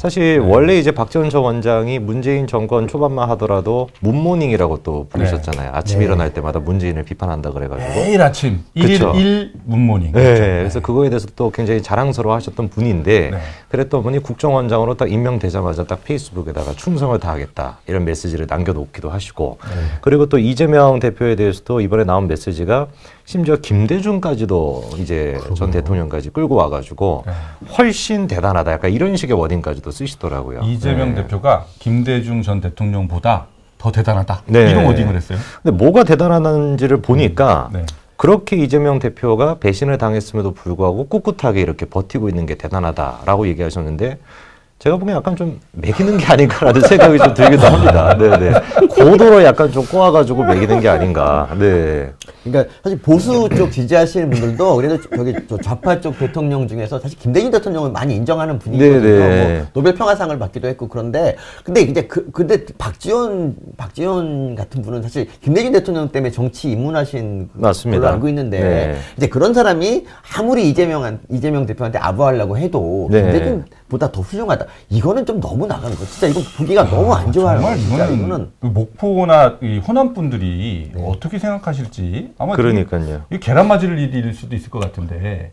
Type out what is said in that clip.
사실 원래 이제 박지원 전 원장이 문재인 정권 초반만 하더라도 문모닝이라고 또 부르셨잖아요. 아침 네. 일어날 때마다 문재인을 비판한다 그래가지고. 매일 아침 일일 그쵸. 일 문모닝. 네, 그렇죠. 그래서 그거에 대해서 또 굉장히 자랑스러워 하셨던 분인데, 네. 그랬던 분이 국정원장으로 딱 임명되자마자 딱 페이스북에다가 충성을 다하겠다, 이런 메시지를 남겨놓기도 하시고, 네. 그리고 또 이재명 대표에 대해서도 이번에 나온 메시지가 심지어 김대중까지도 이제 전 대통령까지 끌고 와가지고 네. 훨씬 대단하다, 약간 이런 식의 워딩까지도 쓰시더라고요. 이재명 네. 대표가 김대중 전 대통령보다 더 대단하다. 네. 이런 워딩을 했어요. 근데 뭐가 대단한지를 보니까 네. 그렇게 이재명 대표가 배신을 당했음에도 불구하고 꿋꿋하게 이렇게 버티고 있는 게 대단하다라고 얘기하셨는데 제가 보기엔 약간 좀 매기는 게 아닌가라는 생각이 좀 들기도 합니다. 네네. 고도로 약간 좀 꼬아가지고 매기는 게 아닌가. 네. 그러니까 사실 보수 쪽 지지하시는 분들도 그래도 저기 저 좌파 쪽 대통령 중에서 사실 김대중 대통령을 많이 인정하는 분이거든요. 네네. 뭐 노벨 평화상을 받기도 했고 그런데 근데 이제 그 근데 박지원 박지원 같은 분은 사실 김대중 대통령 때문에 정치 입문하신 맞습니다. 걸로 알고 있는데 네. 이제 그런 사람이 아무리 이재명 이재명 대표한테 아부하려고 해도 네. 김대중 보다 더 훌륭하다. 이거는 좀 너무 나가는 거. 진짜 이거 보기가 너무 안 좋아요. 정말 이거는, 이거는 그 목포나 이 호남 분들이 어떻게 생각하실지 아마 그러니까요. 이 계란맞이를 일일 수도 있을 것 같은데